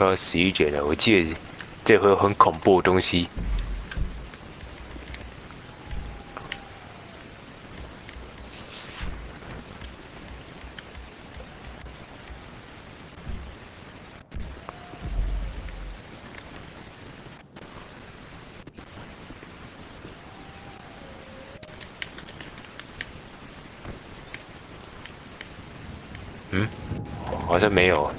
快要十一点了，我记得这会有很恐怖的东西。嗯，好像没有。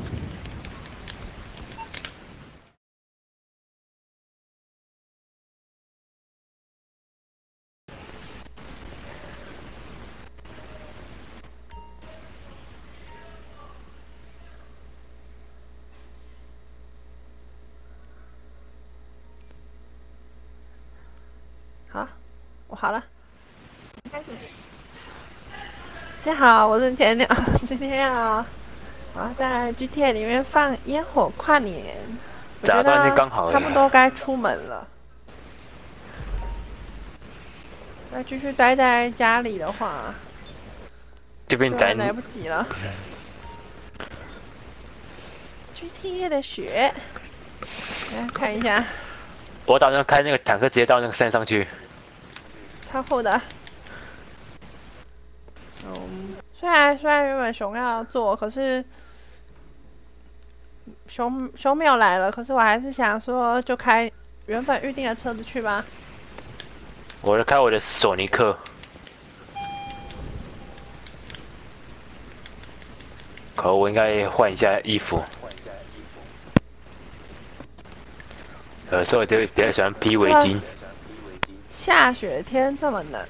好，我好了。大家好，我是田鸟，今天啊，我要在 GTA 里面放烟火跨年。我觉打算得就刚好差不多该出门了。那继续待在家里的话，这边宅来不及了。GTA 的雪，来看一下，我打算开那个坦克直接到那个山上去。超厚的。嗯，虽然虽然原本熊要做，可是熊熊没有来了，可是我还是想说，就开原本预定的车子去吧。我是开我的索尼克。可我应该换一下衣服。有时候我就比较喜欢披围巾。下雪天这么冷，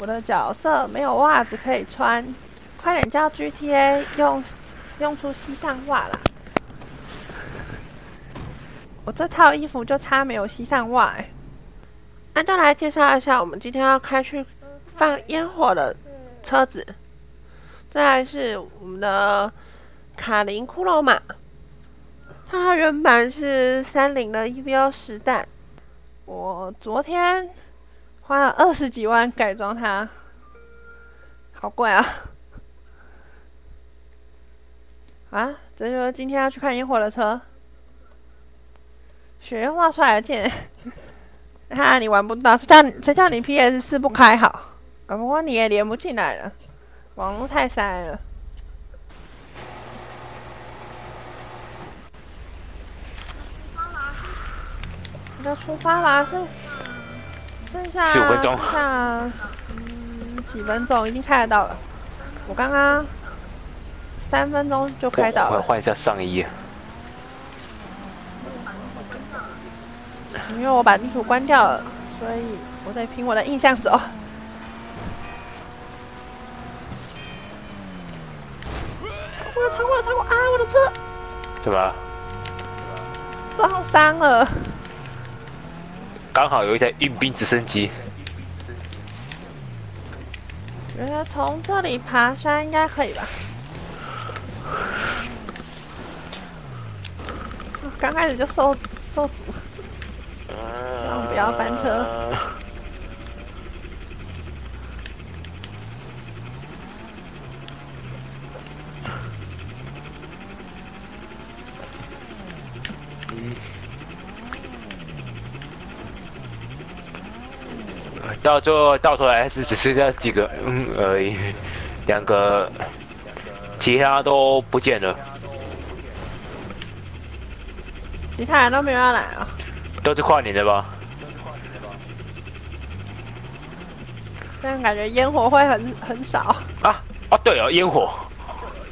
我的角色没有袜子可以穿，快点叫 GTA 用用出西上袜啦！我这套衣服就差没有西上袜哎、那就来介绍一下我们今天要开去放烟火的车子，再来是我们的卡林骷髅马，它原版是三菱的 EVO 十代，我昨天花了二十几万改装它，好贵啊！啊，这就是今天要去看烟火的车，雪用画出来的剑，哈，你玩不到，谁叫谁叫你 PS 四不开好？啊，不过你也连不进来了，网络太塞了。要出发啦，剩剩下十五分钟剩下嗯几分钟，一定开得到了。我刚刚三分钟就开到了，我换一下上衣。因为我把地图关掉了，所以我在凭我的印象走。超过了，超过了，超过了啊！我的车怎么？撞伤了。刚好有一台运兵直升机。觉得从这里爬山应该可以吧？刚开始就受受阻，希望不要翻车。到最后到头来还是只剩下几个嗯而已，两个，其他都不见了，其他人都没有要来啊、都是跨年的吧？这样感觉烟火会很很少。啊哦对哦，烟火，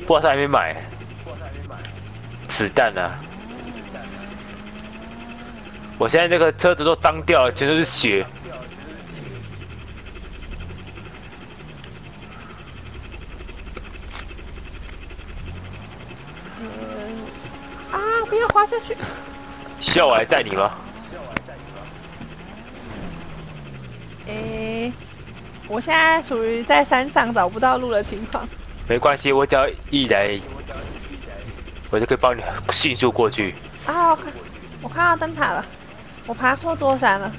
不知道还没买，子弹啊！我现在这个车子都脏掉了，全都是血。嗯，啊，不要滑下去！需要我来载你吗？诶、我现在属于在山上找不到路的情况。没关系，我只要一来，我就可以帮你迅速过去。啊，我看我看到灯塔了，我爬错多山了。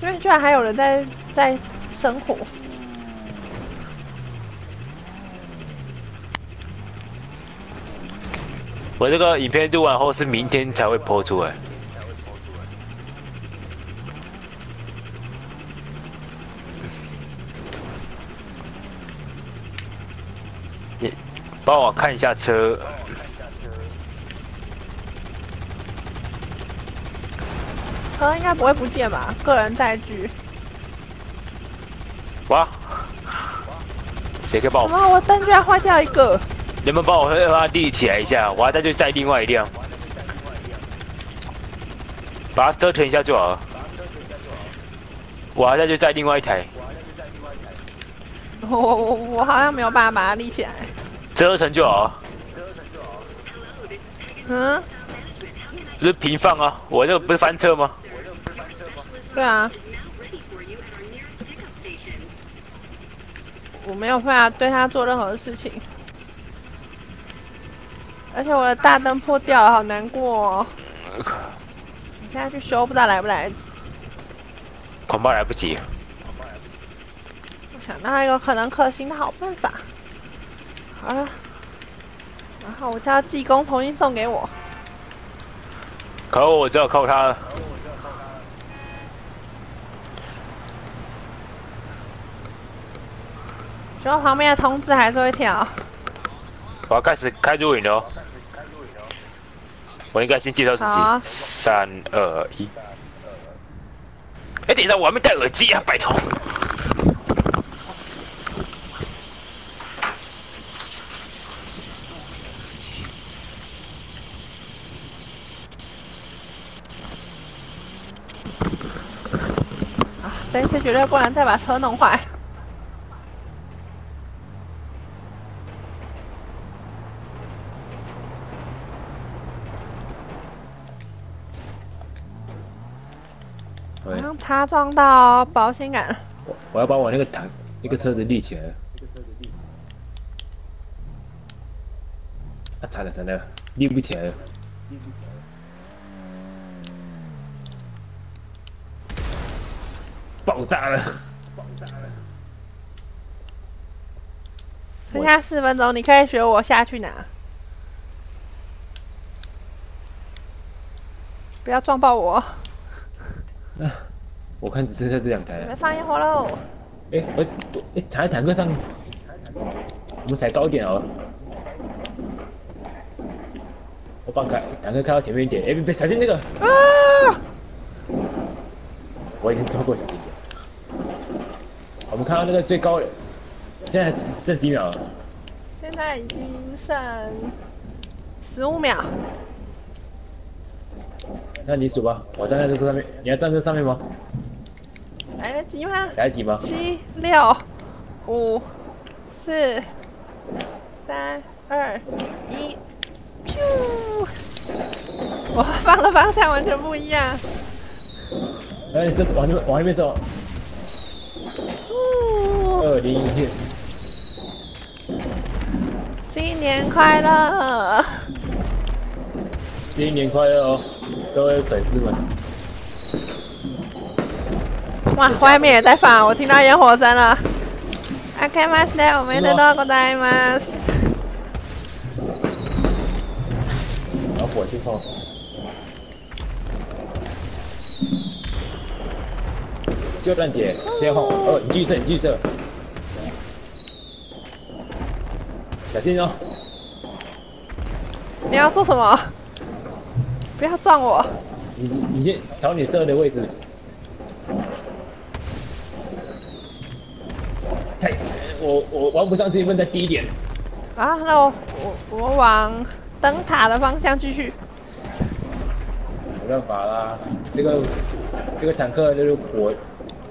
这边居然还有人在在生火。我这个影片录完后是明天才会播出来。你帮我看一下车。车应该不会不见吧？个人载具。哇！谁可以帮我？什么？我灯居然坏掉一个！能不能帮我把它立起来一下？我要再去载另外一辆，把它折腾一下就好了。我还再去载另外一台。我我我好像没有办法把它立起来。折腾就好。嗯？是平放啊！我这个不是翻车吗？对啊，我没有办法对他做任何事情，而且我的大灯破掉了，好难过。你现在去修，不知道来不来得及。恐怕来不及。我想到一个可能可行的好办法。好了，然后我叫济公重新送给我。可我就要靠他了。然后旁边的通知还是会跳。我要开始开录影了。我应该先介绍自己。三二一。哎，等一下，我还没戴耳机啊，拜托。啊，这次绝对不能再把车弄坏。擦撞到保险杆。我我要把我那个台那个车子立起来。啊，惨了惨了，立不起来了。爆炸了！爆炸了！剩下四分钟，你可以学我下去拿。不要撞爆我。我看只剩下这两台。没放烟火喽！哎，我哎，踩在坦克上，我们踩高一点哦。我放开，坦克开到前面一点。哎，别别，小心那个！啊！我已经超过小心点。我们看到那个最高，现在剩几秒了？现在已经剩十五秒。那你数吧，我站在这上面，你要站这上面吗？来得及吗？来得及吗？七六五四三二一，咻！我放的方向完全不一样。哎，你是往那边往那边走。二零一七。新年快乐！新年快乐哦，各位粉丝们。哇，外面也在放，我听到烟火声了。あけましておめでとうございます。把火气放好。就段姐，先放哦，你继续射，你继续射，小心哦。你要做什么？不要撞我。你你先找你射的位置我我玩不上这一份，再低一点。啊，那我我我往灯塔的方向继续。没办法啦，这个这个坦克就是火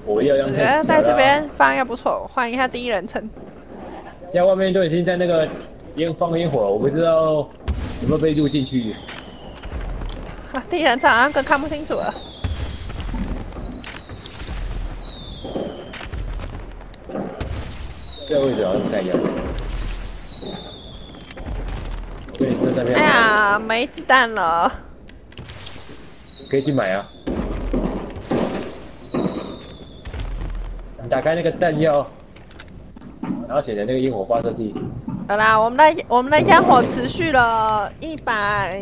火药样太在这边放应该不错，换一下第一人称。现在外面都已经在那个烟放烟火了，我不知道有没有被录进去。啊，第一人称好像更看不清楚了。这个位置好像不太一样。哎呀，没子弹了。可以去买啊。你打开那个弹药，然后选择那个烟火发射器。好啦，我们的我们的烟火持续了一百，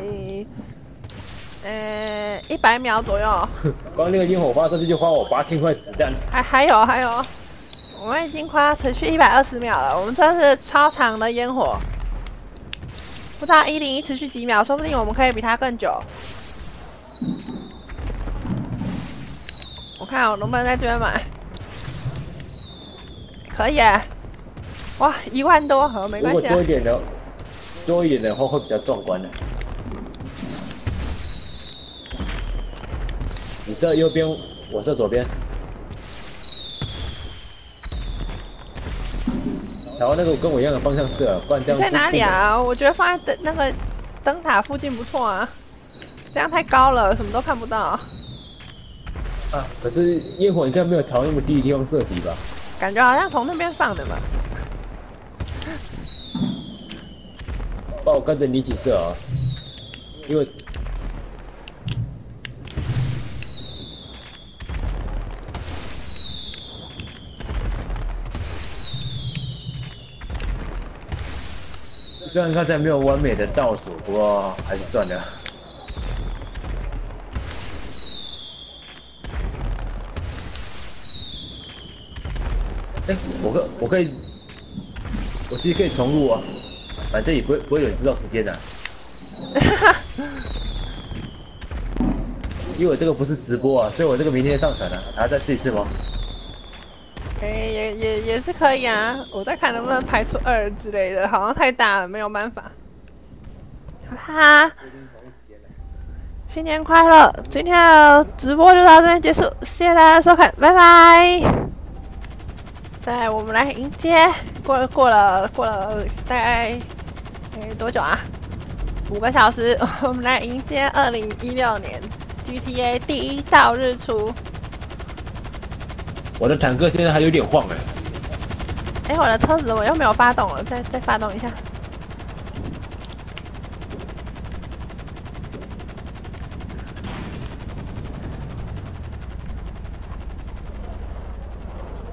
呃，一百秒左右。光那个烟火发射器就花我八千块子弹。还还有还有，我们已经快要持续一百二十秒了，我们这是超长的烟火。不知道一零一持续几秒，说不定我们可以比它更久。我看我能不能在这边买，可以啊！哇，一万多，盒，没关系啊多一点的，多一点的话会比较壮观的。你射右边，我射左边。朝那个跟我一样的方向射，不然这样在哪里啊？我觉得放在灯那个灯塔附近不错啊，这样太高了，什么都看不到，啊，可是烟火应该没有朝那么低的地方射击吧？感觉好像从那边放的嘛。帮我跟着你一起射啊，因为虽然看起来没有完美的倒数，不过还是算了。哎、我可我可以，我其实可以重录啊，反正也不会不会有人知道时间的、因为我这个不是直播啊，所以我这个明天上传啊，还要再试一次吗？哎、也也也是可以啊，我在看能不能排出二之类的，好像太大了，没有办法。哈哈，新年快乐！今天的直播就到这边结束，谢谢大家收看，拜拜。再我们来迎接，过了过了过了大概哎多久啊？五个小时，我们来迎接二零一六年 GTA 第一道日出。我的坦克现在还有点晃哎、哎、我的车子我又没有发动了，再再发动一下。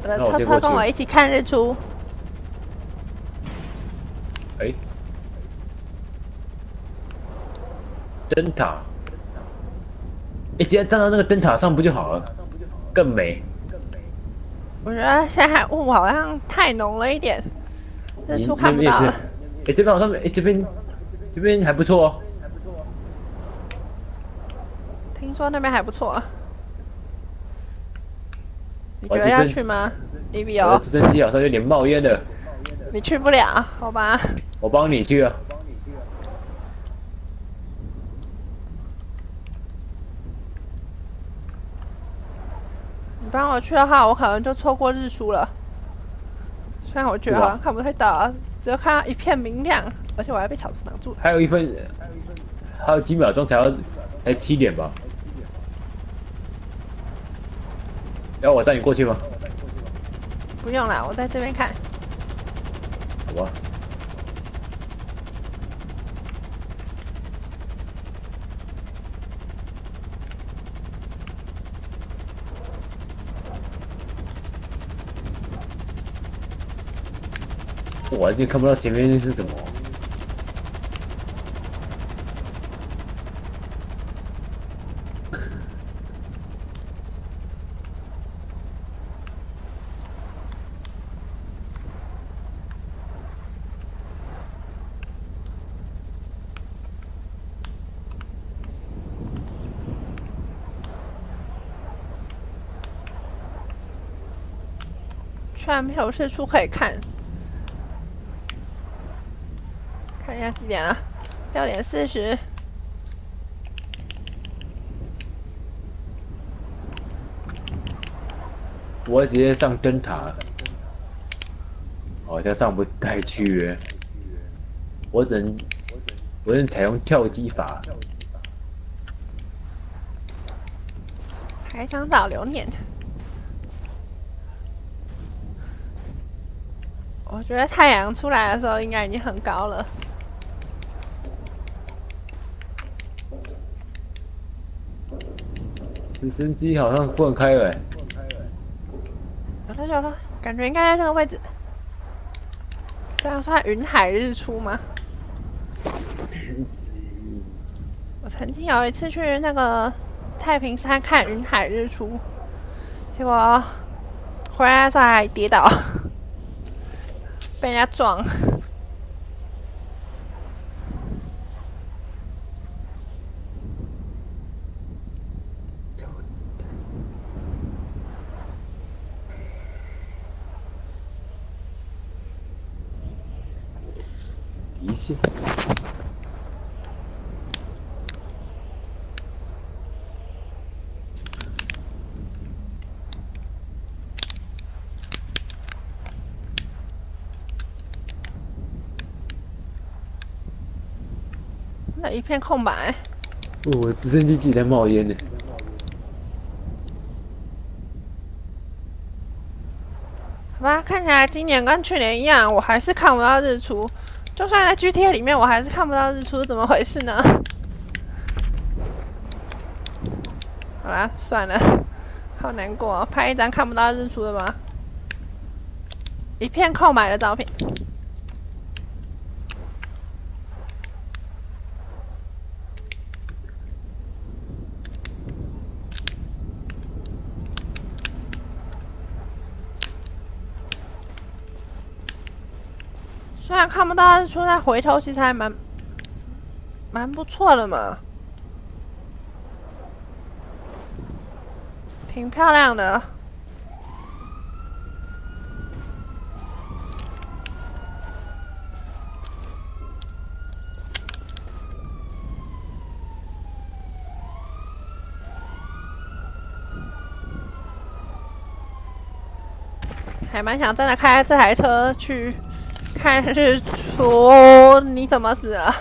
我的车车跟我一起看日出，哎、灯塔，哎、直接站到那个灯塔上不就好了？更美。我觉得现在雾好像太浓了一点，日你出看不。到了哎、。这边好像哎、这边这边还不错哦。听说那边还不错，你觉得要去吗？你比欧，我的直升机好像有点冒烟了，你去不了，好吧？我帮你去啊。你帮我去的话，我可能就错过日出了。虽然我觉得好像看不太到啊，只有看到一片明亮，而且我还被草丛挡住了。还有一分，还有几秒钟才要才七点吧？要我载你过去吗？不用了，我在这边看。好吧。我完全看不到前面那是什么。居然没有日出可以看，看几点了，六点四十。我直接上灯塔，好像上不太去，我只能我只能采用跳机法。还想找留念。我觉得太阳出来的时候应该已经很高了。直升机好像不能开了耶，有了有了，感觉应该在这个位置。这样算云海日出吗？我曾经有一次去那个太平山看云海日出，结果回来的时候还跌倒，被人家撞。一线。那一片空白，我，直升机自己在冒烟呢。好吧，看起来今年跟去年一样，我还是看不到日出。就算在 GTA 里面，我还是看不到日出，怎么回事呢？好啦，算了，好难过，拍一张看不到日出的吧？一片空白的照片。虽然看不到但是出，来回头其实还蛮蛮不错的嘛，挺漂亮的。还蛮想真的开这台车去看日出，你怎么死了？